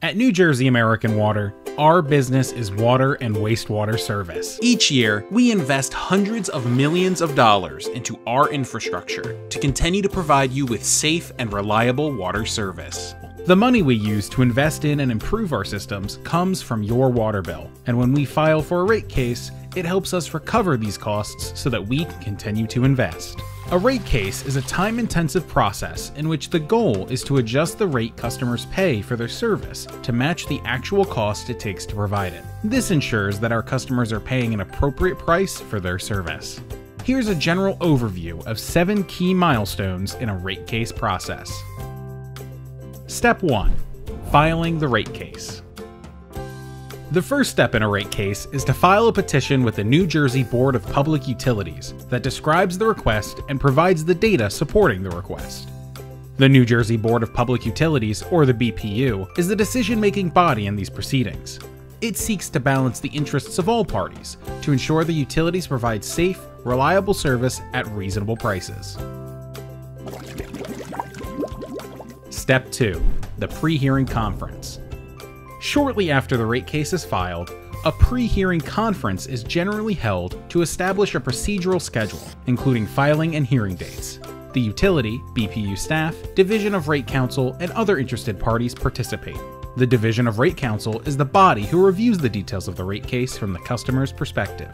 At New Jersey American Water, our business is water and wastewater service. Each year, we invest hundreds of millions of dollars into our infrastructure to continue to provide you with safe and reliable water service. The money we use to invest in and improve our systems comes from your water bill, and when we file for a rate case, it helps us recover these costs so that we can continue to invest. A rate case is a time intensive process in which the goal is to adjust the rate customers pay for their service to match the actual cost it takes to provide it. This ensures that our customers are paying an appropriate price for their service. Here's a general overview of seven key milestones in a rate case process. Step 1 Filing the rate case. The first step in a rate case is to file a petition with the New Jersey Board of Public Utilities that describes the request and provides the data supporting the request. The New Jersey Board of Public Utilities, or the BPU, is the decision making body in these proceedings. It seeks to balance the interests of all parties to ensure the utilities provide safe, reliable service at reasonable prices. Step 2 The Pre Hearing Conference. Shortly after the rate case is filed, a pre-hearing conference is generally held to establish a procedural schedule, including filing and hearing dates. The utility, BPU staff, Division of Rate Counsel, and other interested parties participate. The Division of Rate Counsel is the body who reviews the details of the rate case from the customer's perspective.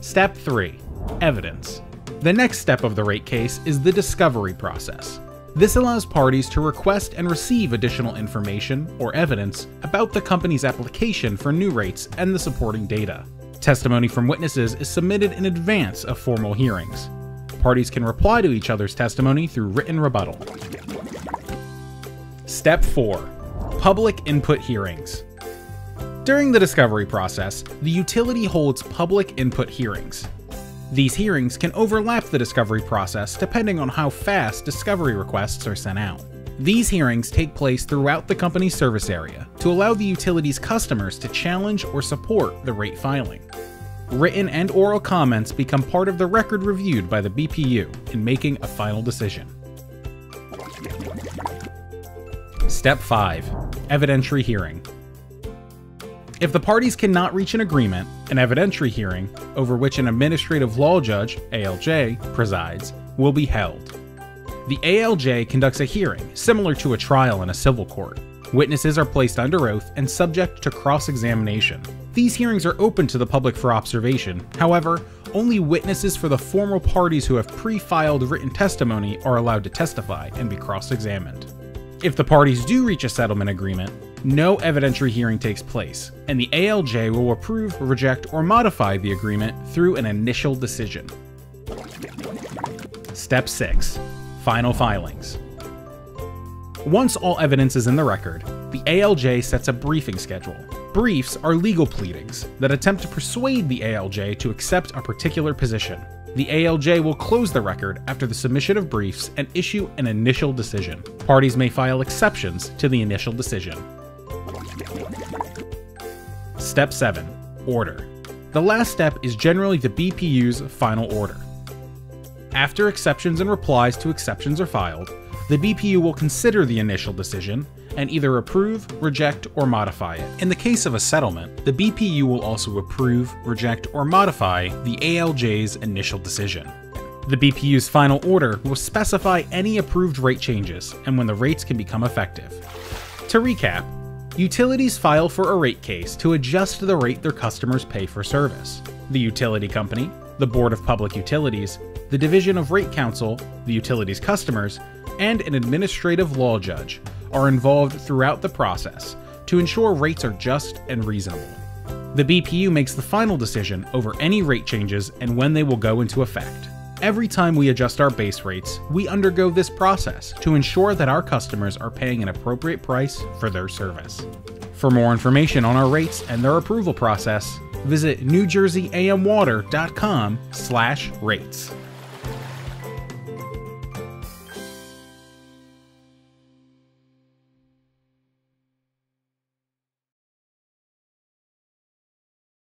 Step 3 Evidence. The next step of the rate case is the discovery process. This allows parties to request and receive additional information or evidence about the company's application for new rates and the supporting data. Testimony from witnesses is submitted in advance of formal hearings. Parties can reply to each other's testimony through written rebuttal. Step 4 Public Input Hearings. During the discovery process, the utility holds public input hearings. These hearings can overlap the discovery process depending on how fast discovery requests are sent out. These hearings take place throughout the company's service area to allow the utility's customers to challenge or support the rate filing. Written and oral comments become part of the record reviewed by the BPU in making a final decision. Step 5 Evidentiary Hearing if the parties cannot reach an agreement, an evidentiary hearing, over which an administrative law judge, ALJ, presides, will be held. The ALJ conducts a hearing, similar to a trial in a civil court. Witnesses are placed under oath and subject to cross examination. These hearings are open to the public for observation, however, only witnesses for the formal parties who have pre filed written testimony are allowed to testify and be cross examined. If the parties do reach a settlement agreement, no evidentiary hearing takes place, and the ALJ will approve, reject, or modify the agreement through an initial decision. Step 6 Final Filings. Once all evidence is in the record, the ALJ sets a briefing schedule. Briefs are legal pleadings that attempt to persuade the ALJ to accept a particular position. The ALJ will close the record after the submission of briefs and issue an initial decision. Parties may file exceptions to the initial decision. Step 7 Order. The last step is generally the BPU's final order. After exceptions and replies to exceptions are filed, the BPU will consider the initial decision and either approve, reject, or modify it. In the case of a settlement, the BPU will also approve, reject, or modify the ALJ's initial decision. The BPU's final order will specify any approved rate changes and when the rates can become effective. To recap, Utilities file for a rate case to adjust the rate their customers pay for service. The utility company, the Board of Public Utilities, the Division of Rate Counsel, the utility's customers, and an administrative law judge are involved throughout the process to ensure rates are just and reasonable. The BPU makes the final decision over any rate changes and when they will go into effect. Every time we adjust our base rates, we undergo this process to ensure that our customers are paying an appropriate price for their service. For more information on our rates and their approval process, visit newjerseyamwater.com/rates.